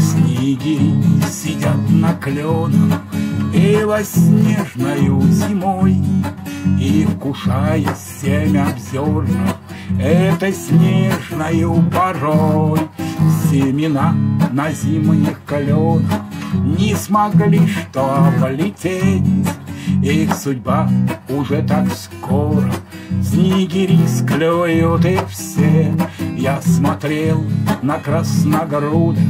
Снегири сидят на кленах Белоснежною зимой И, вкушая семя обзерно Этой снежною порой. Семена на зимних кленах Не смогли что облететь Их судьба уже так скоро. Снегири склюют и все. Я смотрел на красногрудых.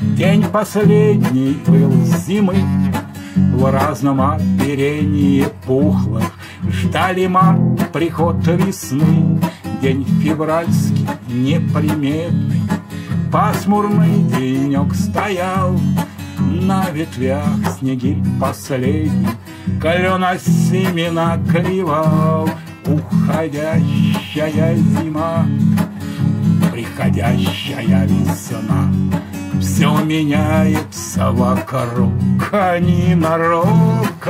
День последний был зимы. В разном оперении пухлых. Ждали март, приход весны. День февральский неприметный. Пасмурный денек стоял На ветвях снегирь последний семена клевал Уходящая зима Приходящая весна все меняется вокруг, а не нароком.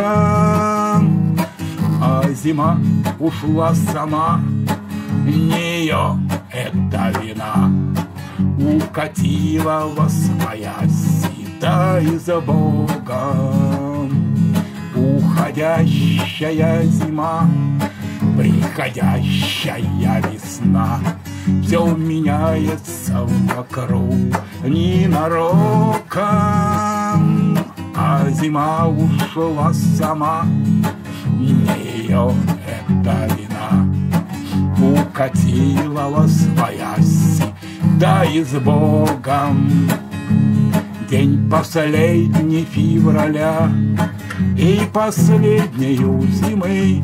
А зима ушла сама, не ее это вина. Укатила во своясь, да и за Богом. Уходящая зима, приходящая весна — все меняется вокруг ненароком, А зима ушла сама, не ее это вина. Укатила во своясь, да и с Богом. День последний февраля И последнею зимы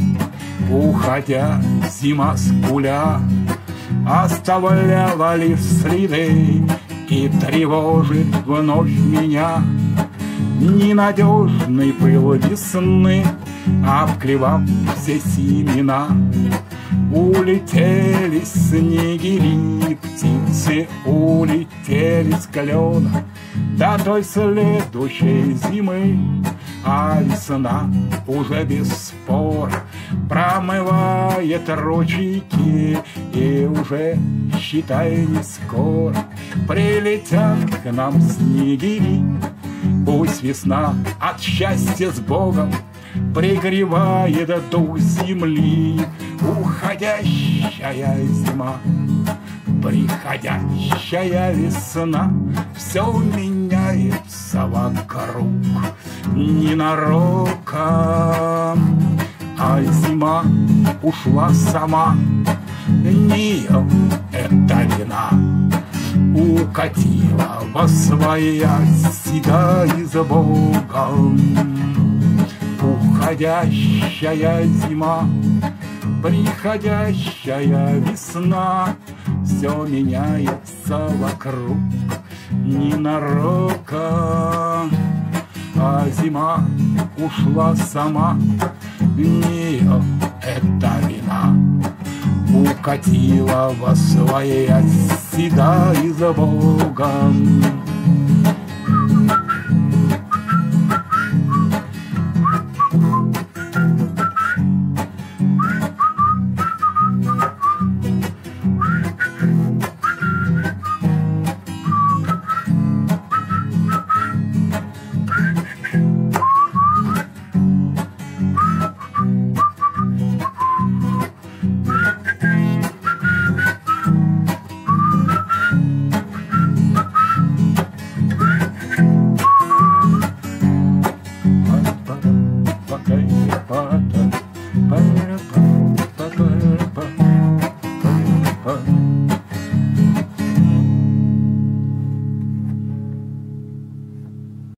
Уходя, зима с пуля Оставляла лишь следы И тревожит вновь меня Ненадежный пыл весны Обклевав все семена? Улетели снегири, птицы улетели с клена До той следующей зимы. А весна уже без спора Промывает ручейки И уже, считай, не скоро Прилетят к нам снегири. Пусть весна от счастья с Богом Пригревает дух земли. Уходящая зима Приходящая весна Все меняется вокруг Ненароком. А зима ушла сама Не это вина Укатила во своя седа и за Богом Уходящая зима Приходящая весна. Все меняется вокруг Ненароком. А зима ушла сама. Не это вина. Укатила во своя седа и за Богом